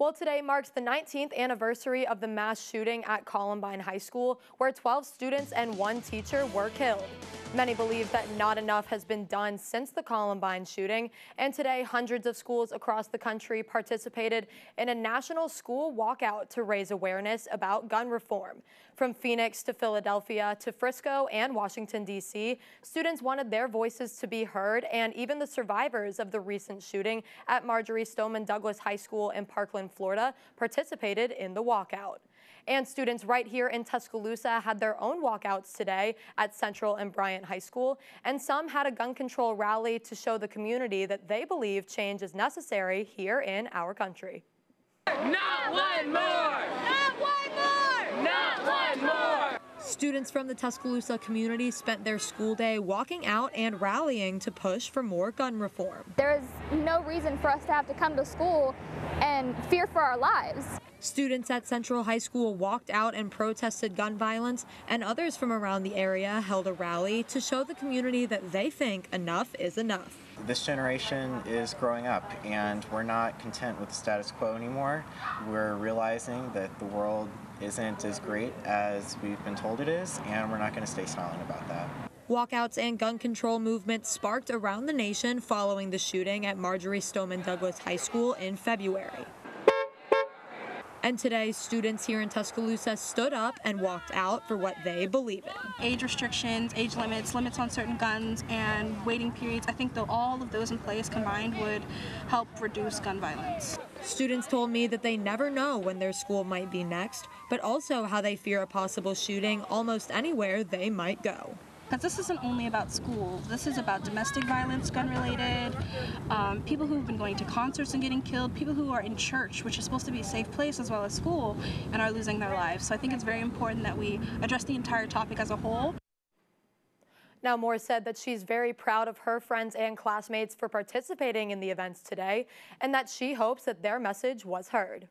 Well, today marks the 19th anniversary of the mass shooting at Columbine High School, where 12 students and one teacher were killed. Many believe that not enough has been done since the Columbine shooting, and today hundreds of schools across the country participated in a national school walkout to raise awareness about gun reform. From Phoenix to Philadelphia to Frisco and Washington, D.C., students wanted their voices to be heard, and even the survivors of the recent shooting at Marjory Stoneman Douglas High School in Parkland, Florida, participated in the walkout. And students right here in Tuscaloosa had their own walkouts today at Central and Bryant High School, and some had a gun control rally to show the community that they believe change is necessary here in our country. Not one more! Not one more! Not one more! Students from the Tuscaloosa community spent their school day walking out and rallying to push for more gun reform. There is no reason for us to have to come to school and fear for our lives. Students at Central High School walked out and protested gun violence, and others from around the area held a rally to show the community that they think enough is enough. This generation is growing up, and we're not content with the status quo anymore. We're realizing that the world isn't as great as we've been told it is, and we're not going to stay silent about that. Walkouts and gun control movements sparked around the nation following the shooting at Marjory Stoneman Douglas High School in February. And today, students here in Tuscaloosa stood up and walked out for what they believe in. Age restrictions, age limits, limits on certain guns, and waiting periods, I think that all of those in place combined would help reduce gun violence. Students told me that they never know when their school might be next, but also how they fear a possible shooting almost anywhere they might go. Because this isn't only about school, this is about domestic violence, gun related, um, people who've been going to concerts and getting killed, people who are in church, which is supposed to be a safe place as well as school, and are losing their lives. So I think it's very important that we address the entire topic as a whole. Now, Moore said that she's very proud of her friends and classmates for participating in the events today and that she hopes that their message was heard.